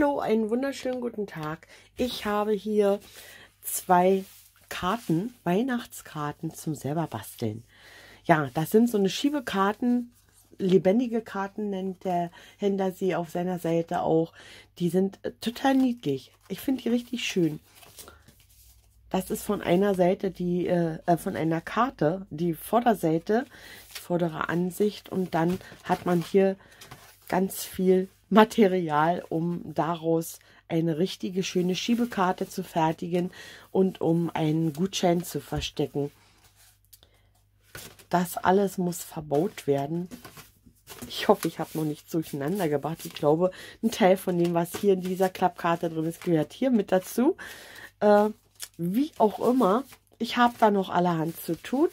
Hallo, einen wunderschönen guten Tag. Ich habe hier zwei Karten, Weihnachtskarten zum selber basteln. Ja, das sind so eine Schiebekarten, lebendige Karten nennt der Händler sie auf seiner Seite auch. Die sind äh, total niedlich. Ich finde die richtig schön. Das ist von einer Seite die, äh, äh, von einer Karte, die Vorderseite, die vordere Ansicht und dann hat man hier ganz viel Material, um daraus eine richtige schöne Schiebekarte zu fertigen und um einen Gutschein zu verstecken. Das alles muss verbaut werden. Ich hoffe, ich habe noch nichts durcheinander gebracht. Ich glaube, ein Teil von dem, was hier in dieser Klappkarte drin ist, gehört hier mit dazu. Äh, wie auch immer, ich habe da noch allerhand zu tun.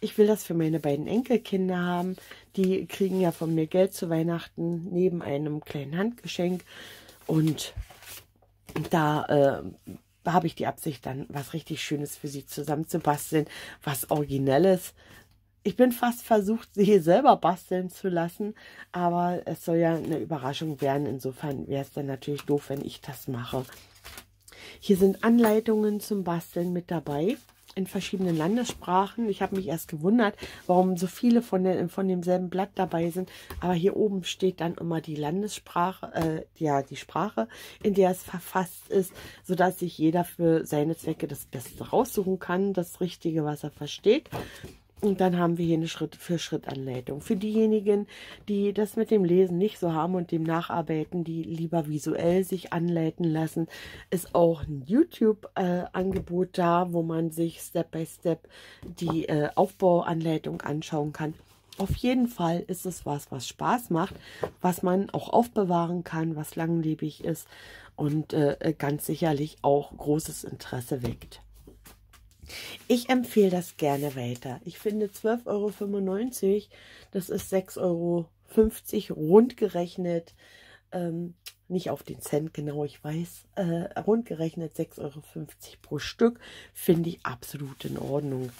Ich will das für meine beiden Enkelkinder haben. Die kriegen ja von mir Geld zu Weihnachten neben einem kleinen Handgeschenk. Und da äh, habe ich die Absicht, dann was richtig Schönes für sie zusammenzubasteln. Was Originelles. Ich bin fast versucht, sie selber basteln zu lassen, aber es soll ja eine Überraschung werden. Insofern wäre es dann natürlich doof, wenn ich das mache. Hier sind Anleitungen zum Basteln mit dabei in verschiedenen Landessprachen. Ich habe mich erst gewundert, warum so viele von, der, von demselben Blatt dabei sind. Aber hier oben steht dann immer die Landessprache, äh, ja, die Sprache, in der es verfasst ist, sodass sich jeder für seine Zwecke das Beste raussuchen kann, das Richtige, was er versteht. Und dann haben wir hier eine Schritt-für-Schritt-Anleitung. Für diejenigen, die das mit dem Lesen nicht so haben und dem Nacharbeiten, die lieber visuell sich anleiten lassen, ist auch ein YouTube-Angebot äh, da, wo man sich Step by Step die äh, Aufbauanleitung anschauen kann. Auf jeden Fall ist es was, was Spaß macht, was man auch aufbewahren kann, was langlebig ist und äh, ganz sicherlich auch großes Interesse weckt. Ich empfehle das gerne weiter. Ich finde 12,95 Euro, das ist 6,50 Euro rund gerechnet. Ähm, nicht auf den Cent genau, ich weiß. Äh, rund gerechnet 6,50 Euro pro Stück. Finde ich absolut in Ordnung.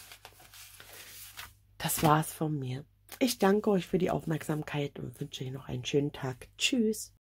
Das war's von mir. Ich danke euch für die Aufmerksamkeit und wünsche euch noch einen schönen Tag. Tschüss.